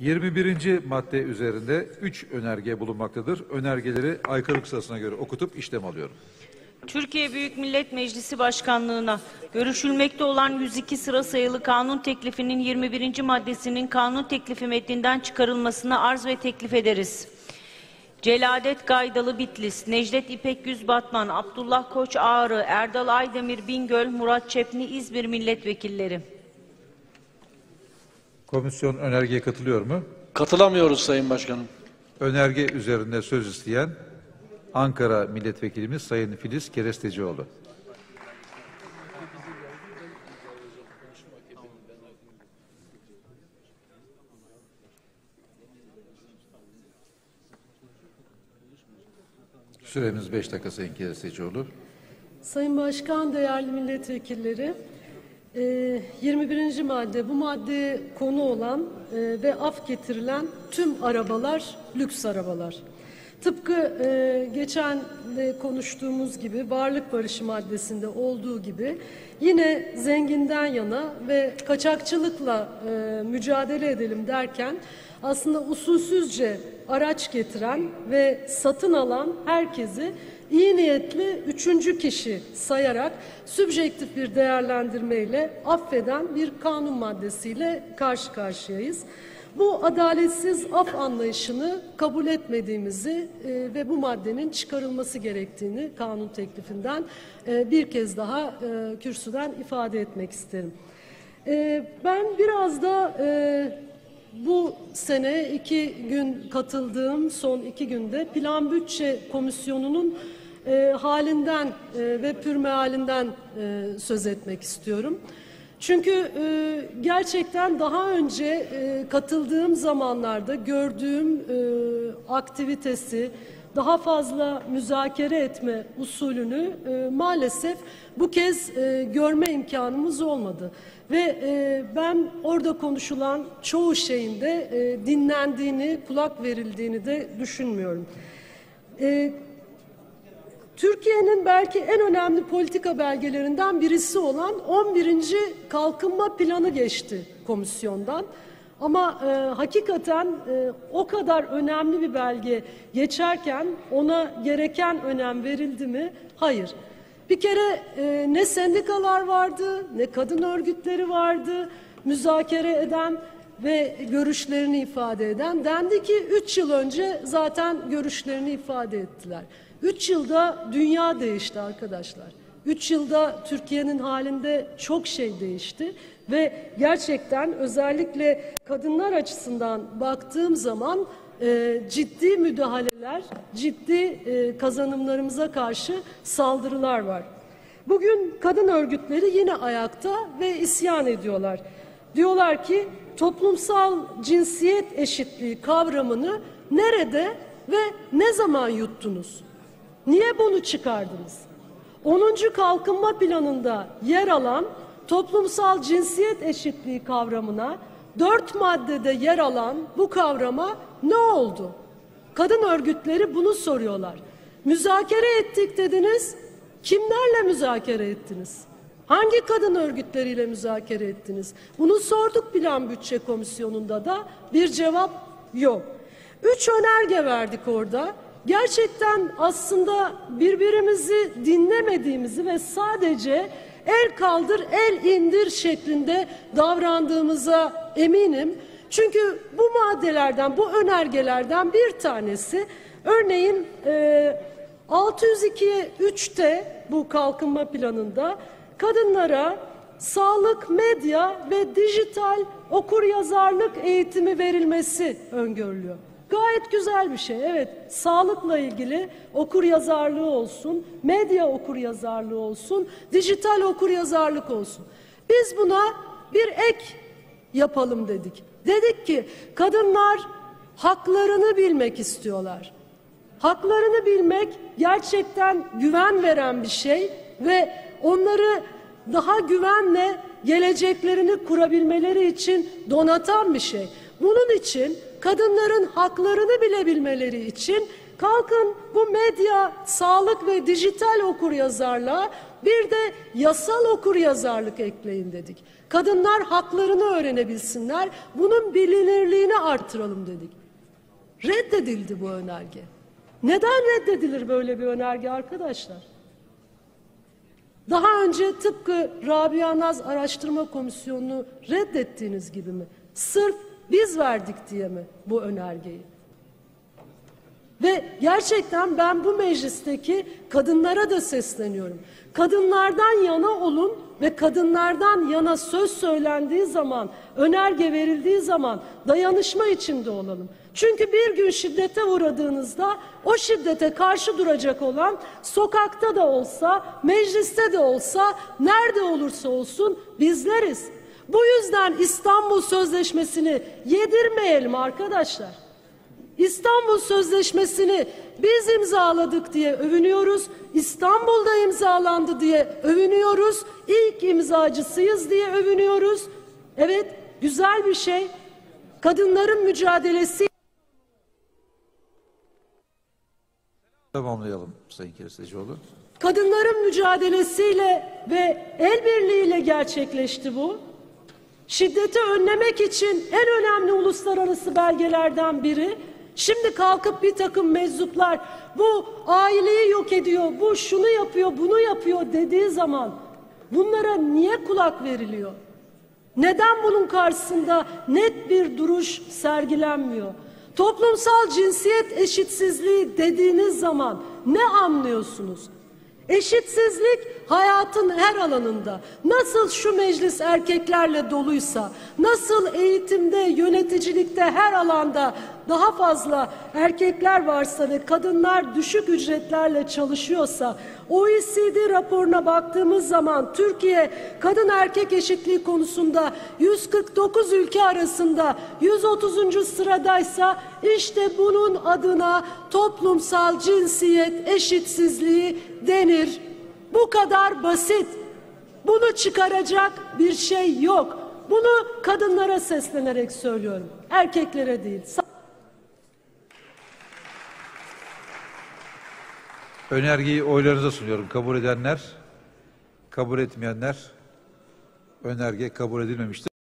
21. madde üzerinde 3 önerge bulunmaktadır. Önergeleri aykırılık sırasına göre okutup işlem alıyorum. Türkiye Büyük Millet Meclisi Başkanlığına görüşülmekte olan 102 sıra sayılı kanun teklifinin 21. maddesinin kanun teklifi metninden çıkarılmasını arz ve teklif ederiz. Celadet Gaydalı Bitlis, Necdet İpek Yüz Batman, Abdullah Koç Ağrı, Erdal Aydemir Bingöl, Murat Çepni İzmir Milletvekilleri. Komisyon önergeye katılıyor mu? Katılamıyoruz Sayın Başkanım. Önerge üzerinde söz isteyen Ankara Milletvekilimiz Sayın Filiz Kerestecioğlu. Süremiz 5 dakika Sayın Kerestecioğlu. Sayın Başkan, değerli milletvekilleri, e, 21. madde bu maddeye konu olan e, ve af getirilen tüm arabalar lüks arabalar. Tıpkı e, geçen de konuştuğumuz gibi varlık barışı maddesinde olduğu gibi yine zenginden yana ve kaçakçılıkla e, mücadele edelim derken aslında usulsüzce araç getiren ve satın alan herkesi iyi niyetli üçüncü kişi sayarak sübjektif bir değerlendirmeyle affeden bir kanun maddesiyle karşı karşıyayız. Bu adaletsiz af anlayışını kabul etmediğimizi e, ve bu maddenin çıkarılması gerektiğini kanun teklifinden e, bir kez daha e, kürsüden ifade etmek isterim. E, ben biraz da e, bu sene iki gün katıldığım son iki günde Plan Bütçe Komisyonu'nun e, halinden e, ve pürme halinden e, söz etmek istiyorum. Çünkü e, gerçekten daha önce e, katıldığım zamanlarda gördüğüm e, aktivitesi, daha fazla müzakere etme usulünü e, maalesef bu kez e, görme imkanımız olmadı. Ve e, ben orada konuşulan çoğu şeyin de e, dinlendiğini, kulak verildiğini de düşünmüyorum. E, Türkiye'nin belki en önemli politika belgelerinden birisi olan 11. Kalkınma Planı geçti komisyondan. Ama e, hakikaten e, o kadar önemli bir belge geçerken ona gereken önem verildi mi? Hayır. Bir kere e, ne sendikalar vardı, ne kadın örgütleri vardı, müzakere eden ve görüşlerini ifade eden. Dendi ki 3 yıl önce zaten görüşlerini ifade ettiler. Üç yılda dünya değişti arkadaşlar. Üç yılda Türkiye'nin halinde çok şey değişti ve gerçekten özellikle kadınlar açısından baktığım zaman e, ciddi müdahaleler, ciddi e, kazanımlarımıza karşı saldırılar var. Bugün kadın örgütleri yine ayakta ve isyan ediyorlar. Diyorlar ki toplumsal cinsiyet eşitliği kavramını nerede ve ne zaman yuttunuz? Niye bunu çıkardınız? 10. Kalkınma Planı'nda yer alan toplumsal cinsiyet eşitliği kavramına dört maddede yer alan bu kavrama ne oldu? Kadın örgütleri bunu soruyorlar. Müzakere ettik dediniz. Kimlerle müzakere ettiniz? Hangi kadın örgütleriyle müzakere ettiniz? Bunu sorduk Plan Bütçe Komisyonu'nda da bir cevap yok. Üç önerge verdik orada gerçekten aslında birbirimizi dinlemediğimizi ve sadece el kaldır el indir şeklinde davrandığımıza eminim. Çünkü bu maddelerden, bu önergelerden bir tanesi örneğin e, 602'ye 3'te bu kalkınma planında kadınlara sağlık, medya ve dijital okur yazarlık eğitimi verilmesi öngörülüyor. Gayet güzel bir şey. Evet, sağlıkla ilgili okur yazarlığı olsun, medya okur yazarlığı olsun, dijital okur yazarlık olsun. Biz buna bir ek yapalım dedik. Dedik ki kadınlar haklarını bilmek istiyorlar. Haklarını bilmek gerçekten güven veren bir şey ve onları daha güvenle geleceklerini kurabilmeleri için donatan bir şey. Bunun için kadınların haklarını bilebilmeleri için kalkın bu medya, sağlık ve dijital okuryazarlığa Bir de yasal okur yazarlık ekleyin dedik. Kadınlar haklarını öğrenebilsinler. Bunun bilinirliğini artıralım dedik. Reddedildi bu önerge. Neden reddedilir böyle bir önerge arkadaşlar? Daha önce tıpkı Rabia Naz Araştırma Komisyonu'nu reddettiğiniz gibi mi? Sırf biz verdik diye mi bu önergeyi? Ve gerçekten ben bu meclisteki kadınlara da sesleniyorum. Kadınlardan yana olun ve kadınlardan yana söz söylendiği zaman, önerge verildiği zaman dayanışma içinde olalım. Çünkü bir gün şiddete uğradığınızda o şiddete karşı duracak olan sokakta da olsa, mecliste de olsa, nerede olursa olsun bizleriz. Bu yüzden İstanbul Sözleşmesi'ni yedirmeyelim arkadaşlar. İstanbul Sözleşmesi'ni biz imzaladık diye övünüyoruz. İstanbul'da imzalandı diye övünüyoruz. İlk imzacısıyız diye övünüyoruz. Evet, güzel bir şey. Kadınların mücadelesi Tamamlayalım Sayın Keresecioğlu. Kadınların mücadelesiyle ve el birliğiyle gerçekleşti bu. Şiddeti önlemek için en önemli uluslararası belgelerden biri. Şimdi kalkıp bir takım meczuplar bu aileyi yok ediyor, bu şunu yapıyor, bunu yapıyor dediği zaman bunlara niye kulak veriliyor? Neden bunun karşısında net bir duruş sergilenmiyor? Toplumsal cinsiyet eşitsizliği dediğiniz zaman ne anlıyorsunuz? Eşitsizlik hayatın her alanında. Nasıl şu meclis erkeklerle doluysa, nasıl eğitimde, yöneticilikte her alanda daha fazla erkekler varsa ve kadınlar düşük ücretlerle çalışıyorsa, OECD raporuna baktığımız zaman Türkiye kadın erkek eşitliği konusunda 149 ülke arasında 130. sıradaysa işte bunun adına toplumsal cinsiyet eşitsizliği denir. Bu kadar basit. Bunu çıkaracak bir şey yok. Bunu kadınlara seslenerek söylüyorum. Erkeklere değil. Önergeyi oylarınıza sunuyorum. Kabul edenler, kabul etmeyenler önerge kabul edilmemiştir.